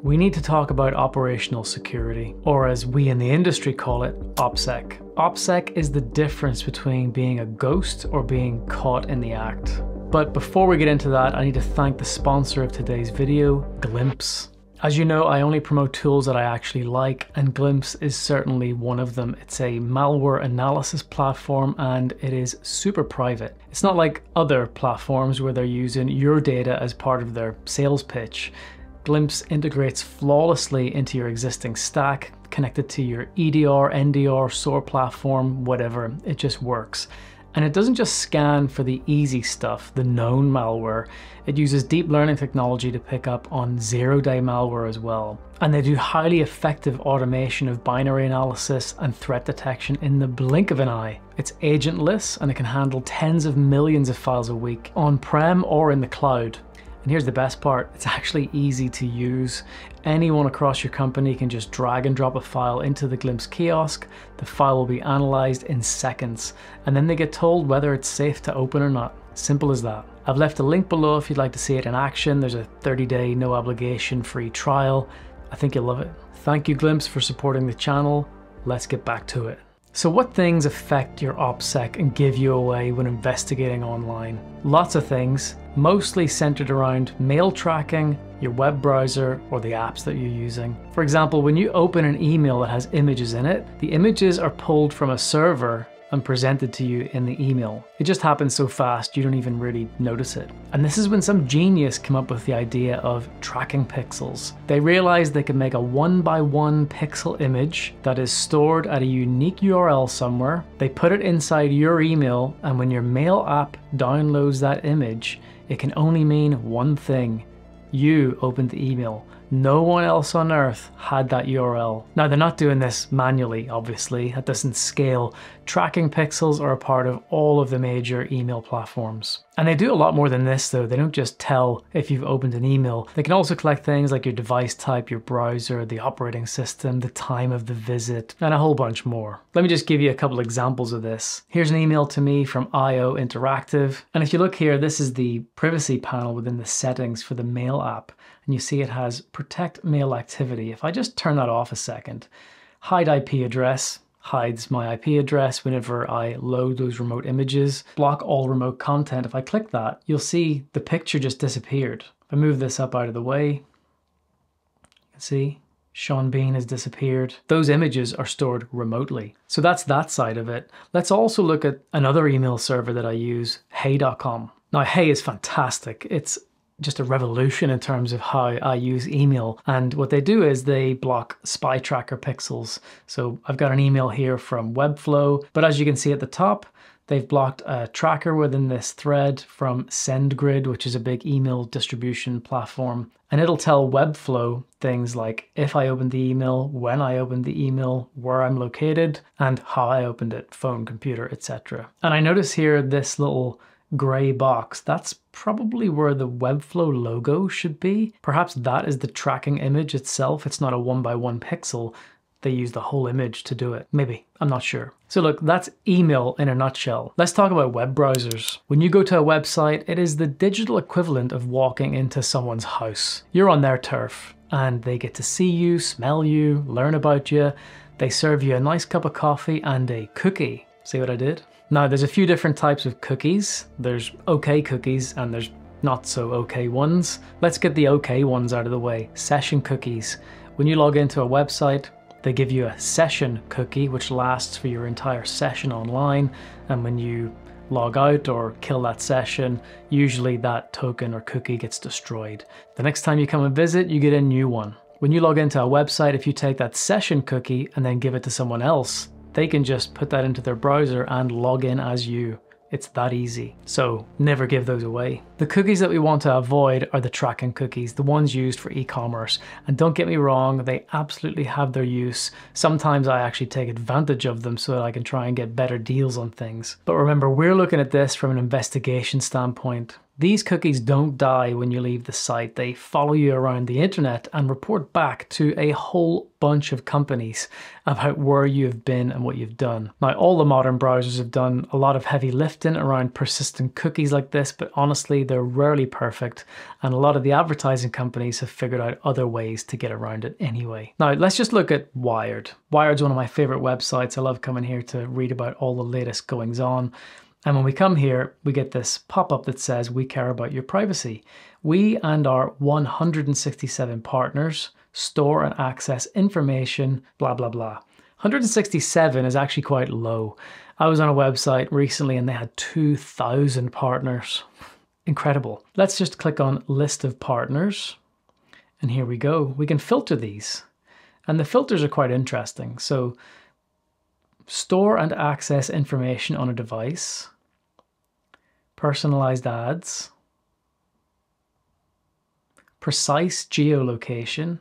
We need to talk about operational security, or as we in the industry call it, OPSEC. OPSEC is the difference between being a ghost or being caught in the act. But before we get into that, I need to thank the sponsor of today's video, Glimps. As you know, I only promote tools that I actually like, and Glimps is certainly one of them. It's a malware analysis platform and it is super private. It's not like other platforms where they're using your data as part of their sales pitch. Glimps integrates flawlessly into your existing stack, connected to your EDR, NDR, SOAR platform, whatever, it just works. And it doesn't just scan for the easy stuff, the known malware, it uses deep learning technology to pick up on zero day malware as well. And they do highly effective automation of binary analysis and threat detection in the blink of an eye. It's agentless and it can handle tens of millions of files a week on prem or in the cloud. And here's the best part, it's actually easy to use. Anyone across your company can just drag and drop a file into the Glimps kiosk, the file will be analyzed in seconds, and then they get told whether it's safe to open or not. Simple as that. I've left a link below if you'd like to see it in action. There's a 30 day no obligation free trial. I think you'll love it. Thank you Glimps for supporting the channel. Let's get back to it. So what things affect your OPSEC and give you away when investigating online? Lots of things, mostly centered around mail tracking, your web browser, or the apps that you're using. For example, when you open an email that has images in it, the images are pulled from a server and presented to you in the email. It just happens so fast you don't even really notice it. And this is when some genius came up with the idea of tracking pixels. They realized they could make a one by one pixel image that is stored at a unique URL somewhere. They put it inside your email and when your mail app downloads that image, it can only mean one thing. You opened the email. No one else on earth had that URL. Now they're not doing this manually, obviously, that doesn't scale. Tracking pixels are a part of all of the major email platforms. And they do a lot more than this though. They don't just tell if you've opened an email. They can also collect things like your device type, your browser, the operating system, the time of the visit, and a whole bunch more. Let me just give you a couple examples of this. Here's an email to me from IO Interactive. And if you look here, this is the privacy panel within the settings for the mail app and you see it has protect mail activity. If I just turn that off a second, hide IP address, hides my IP address whenever I load those remote images, block all remote content. If I click that, you'll see the picture just disappeared. If I move this up out of the way, you can see Sean Bean has disappeared. Those images are stored remotely. So that's that side of it. Let's also look at another email server that I use, hey.com. Now, Hey is fantastic. It's just a revolution in terms of how I use email. And what they do is they block spy tracker pixels. So I've got an email here from Webflow, but as you can see at the top, They've blocked a tracker within this thread from SendGrid, which is a big email distribution platform. And it'll tell Webflow things like if I opened the email, when I opened the email, where I'm located, and how I opened it, phone, computer, etc. And I notice here this little gray box, that's probably where the Webflow logo should be. Perhaps that is the tracking image itself. It's not a one by one pixel. They use the whole image to do it. Maybe, I'm not sure. So look, that's email in a nutshell. Let's talk about web browsers. When you go to a website, it is the digital equivalent of walking into someone's house. You're on their turf and they get to see you, smell you, learn about you. They serve you a nice cup of coffee and a cookie. See what I did? Now there's a few different types of cookies. There's okay cookies and there's not so okay ones. Let's get the okay ones out of the way. Session cookies. When you log into a website, they give you a session cookie which lasts for your entire session online and when you log out or kill that session, usually that token or cookie gets destroyed. The next time you come and visit, you get a new one. When you log into a website, if you take that session cookie and then give it to someone else, they can just put that into their browser and log in as you. It's that easy. So never give those away. The cookies that we want to avoid are the tracking cookies, the ones used for e-commerce. And don't get me wrong, they absolutely have their use. Sometimes I actually take advantage of them so that I can try and get better deals on things. But remember, we're looking at this from an investigation standpoint. These cookies don't die when you leave the site. They follow you around the internet and report back to a whole bunch of companies about where you've been and what you've done. Now, all the modern browsers have done a lot of heavy lifting around persistent cookies like this, but honestly, they're rarely perfect. And a lot of the advertising companies have figured out other ways to get around it anyway. Now, let's just look at Wired. Wired's one of my favorite websites. I love coming here to read about all the latest goings on. And when we come here, we get this pop up that says, We care about your privacy. We and our 167 partners store and access information, blah, blah, blah. 167 is actually quite low. I was on a website recently and they had 2,000 partners. Incredible. Let's just click on List of Partners. And here we go. We can filter these. And the filters are quite interesting. So, store and access information on a device personalized ads, precise geolocation,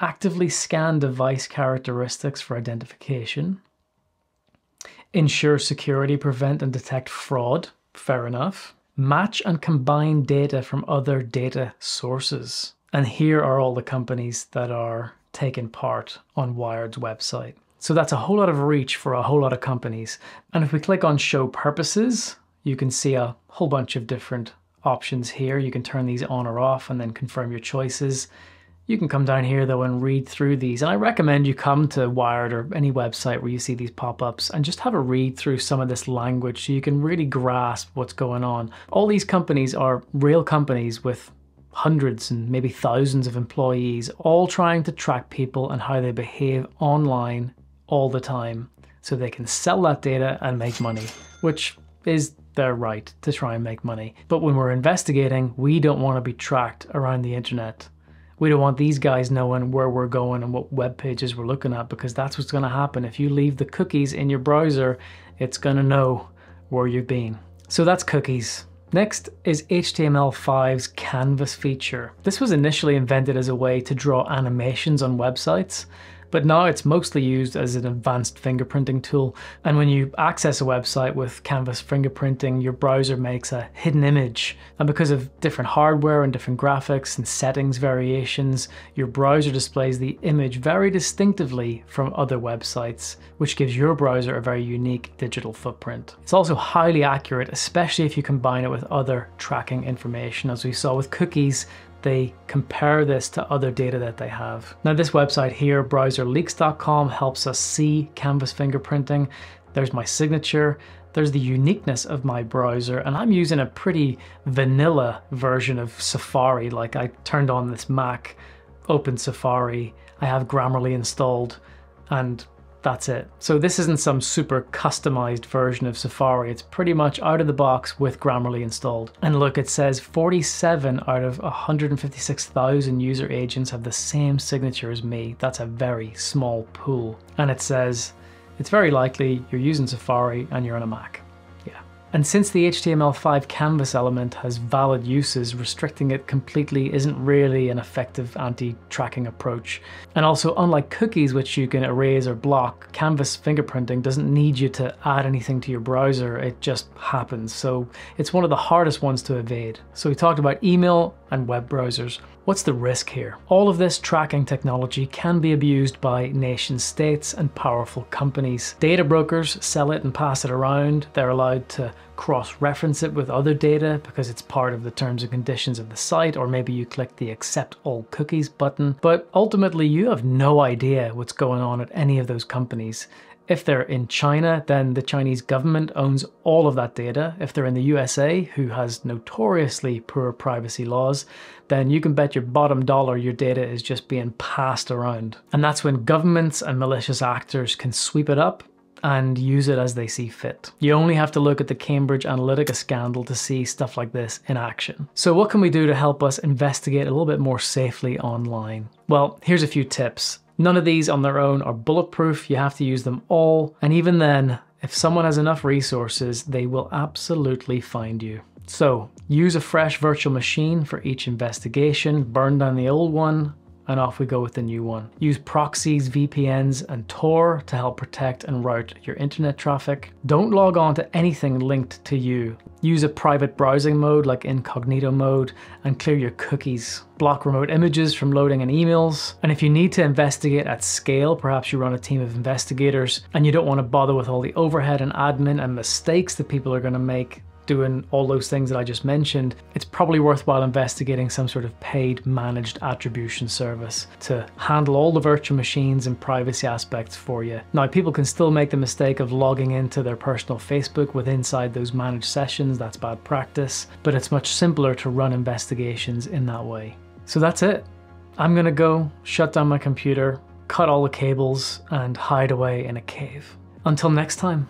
actively scan device characteristics for identification, ensure security, prevent and detect fraud, fair enough, match and combine data from other data sources. And here are all the companies that are taking part on Wired's website. So that's a whole lot of reach for a whole lot of companies. And if we click on show purposes, you can see a whole bunch of different options here. You can turn these on or off and then confirm your choices. You can come down here though and read through these. And I recommend you come to Wired or any website where you see these pop-ups and just have a read through some of this language so you can really grasp what's going on. All these companies are real companies with hundreds and maybe thousands of employees, all trying to track people and how they behave online all the time so they can sell that data and make money, which is their right to try and make money. But when we're investigating, we don't want to be tracked around the internet. We don't want these guys knowing where we're going and what web pages we're looking at because that's what's going to happen. If you leave the cookies in your browser, it's going to know where you've been. So that's cookies. Next is HTML5's Canvas feature. This was initially invented as a way to draw animations on websites, but now it's mostly used as an advanced fingerprinting tool. And when you access a website with Canvas fingerprinting, your browser makes a hidden image. And because of different hardware and different graphics and settings variations, your browser displays the image very distinctively from other websites, which gives your browser a very unique digital footprint. It's also highly accurate, especially if you combine it with other tracking information. As we saw with cookies, they compare this to other data that they have. Now this website here, browserleaks.com, helps us see canvas fingerprinting. There's my signature, there's the uniqueness of my browser, and I'm using a pretty vanilla version of Safari. Like I turned on this Mac, opened Safari, I have Grammarly installed, and that's it. So this isn't some super customized version of Safari. It's pretty much out of the box with Grammarly installed. And look, it says 47 out of 156,000 user agents have the same signature as me. That's a very small pool. And it says, it's very likely you're using Safari and you're on a Mac. And since the HTML5 canvas element has valid uses, restricting it completely isn't really an effective anti-tracking approach. And also, unlike cookies, which you can erase or block, canvas fingerprinting doesn't need you to add anything to your browser, it just happens. So it's one of the hardest ones to evade. So we talked about email and web browsers. What's the risk here? All of this tracking technology can be abused by nation states and powerful companies. Data brokers sell it and pass it around. They're allowed to cross-reference it with other data because it's part of the terms and conditions of the site, or maybe you click the accept all cookies button. But ultimately, you have no idea what's going on at any of those companies. If they're in China, then the Chinese government owns all of that data. If they're in the USA, who has notoriously poor privacy laws, then you can bet your bottom dollar your data is just being passed around. And that's when governments and malicious actors can sweep it up and use it as they see fit. You only have to look at the Cambridge Analytica scandal to see stuff like this in action. So what can we do to help us investigate a little bit more safely online? Well, here's a few tips. None of these on their own are bulletproof, you have to use them all, and even then, if someone has enough resources, they will absolutely find you. So, use a fresh virtual machine for each investigation, burn down the old one, and off we go with the new one. Use proxies, VPNs, and Tor to help protect and route your internet traffic. Don't log on to anything linked to you. Use a private browsing mode like incognito mode and clear your cookies. Block remote images from loading in emails. And if you need to investigate at scale, perhaps you run a team of investigators and you don't want to bother with all the overhead and admin and mistakes that people are going to make, doing all those things that I just mentioned, it's probably worthwhile investigating some sort of paid managed attribution service to handle all the virtual machines and privacy aspects for you. Now, people can still make the mistake of logging into their personal Facebook with inside those managed sessions, that's bad practice, but it's much simpler to run investigations in that way. So that's it. I'm gonna go shut down my computer, cut all the cables, and hide away in a cave. Until next time.